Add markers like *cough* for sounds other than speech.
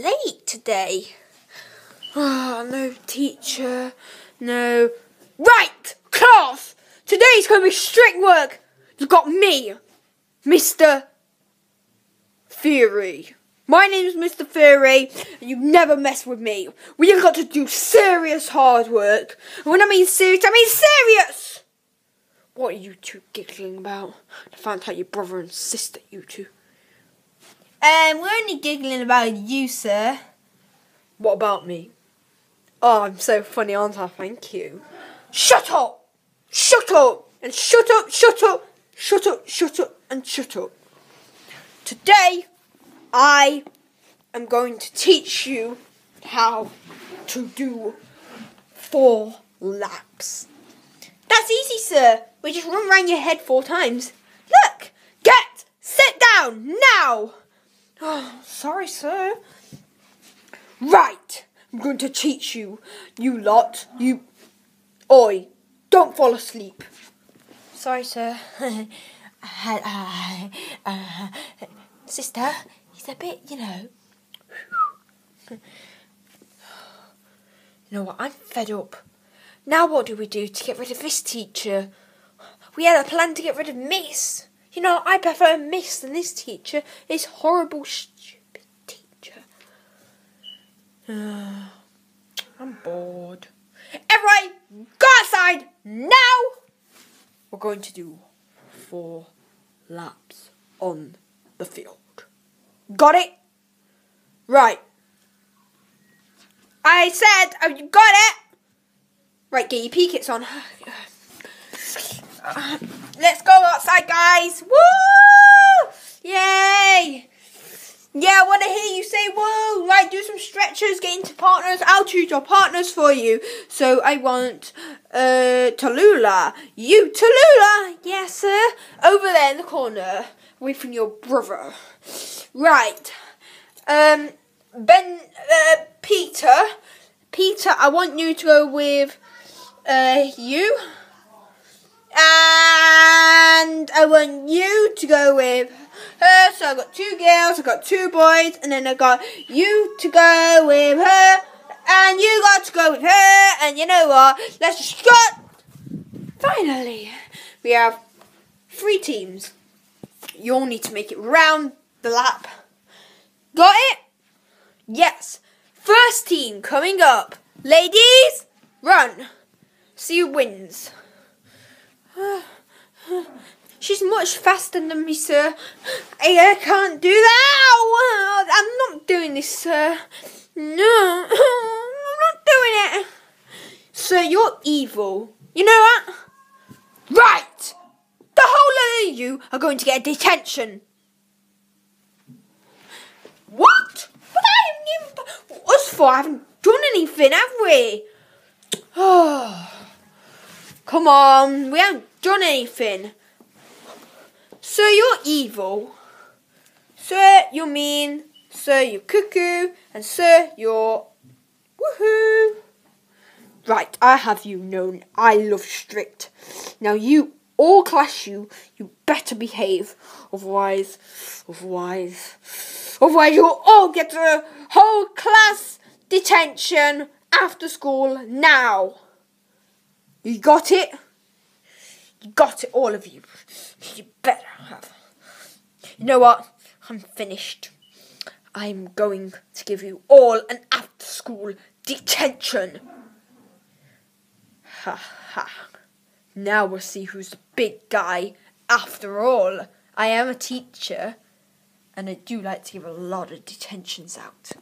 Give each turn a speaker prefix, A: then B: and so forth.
A: late today. Ah, no teacher, no. Right, class! Today's going to be strict work. You've got me, Mr. Fury. My name's Mr. Fury, and you never mess with me. We have got to do serious hard work. And when I mean serious, I mean serious! What are you two giggling about? I found out your brother and sister, you two.
B: Um, we're only giggling about you, sir.
A: What about me? Oh, I'm so funny, aren't I? Thank you. Shut up! Shut up! And shut up, shut up, shut up, shut up, and shut up. Today, I am going to teach you how to do four laps.
B: That's easy, sir. We just run round your head four times.
A: Look! Get! Sit down! Now! *sighs* Sorry, sir. Right! I'm going to teach you, you lot. You. Oi! Don't fall asleep.
B: Sorry, sir. *laughs* uh, uh, sister, he's a bit, you know. *sighs*
A: You know what? I'm fed up. Now what do we do to get rid of this teacher? We had a plan to get rid of Miss. You know, I prefer Miss than this teacher. This horrible, stupid teacher. *sighs* I'm bored. Everyone, go outside now! We're going to do four laps on the field. Got it? Right. I said, oh, you got it? Right, get your PE kits on. *sighs* *laughs* Let's go outside, guys. Woo! Yay! Yeah, I want to hear you say woo. Right, do some stretches, get into partners. I'll choose your partners for you. So I want uh, Tallulah. You, Tallulah. Yes, sir. Over there in the corner, away from your brother. Right. Um, Ben, uh, Peter. Peter, I want you to go with uh, you. Her. So I got two girls, I've got two boys, and then I've got you to go with her, and you got to go with her. And you know what? Let's just cut. Finally, we have three teams. You all need to make it round the lap. Got it? Yes. First team coming up. Ladies, run. See who wins. She's much faster than me, sir. I can't do that. I'm not doing this, sir. No, *laughs* I'm not doing it. Sir, you're evil. You know what? Right. The whole of you are going to get a detention. What? But I haven't us for. I haven't done anything, have we? Oh. *sighs* Come on, we haven't done anything. Sir, you're evil. Sir, you're mean. Sir, you're cuckoo. And sir, you're woohoo. Right, I have you known. I love strict. Now you, all class you, you better behave. Otherwise, otherwise, otherwise you'll all get a whole class detention after school now. You got it? You got it, all of you. You better have. You know what? I'm finished. I'm going to give you all an after school detention. Ha ha. Now we'll see who's the big guy. After all, I am a teacher and I do like to give a lot of detentions out.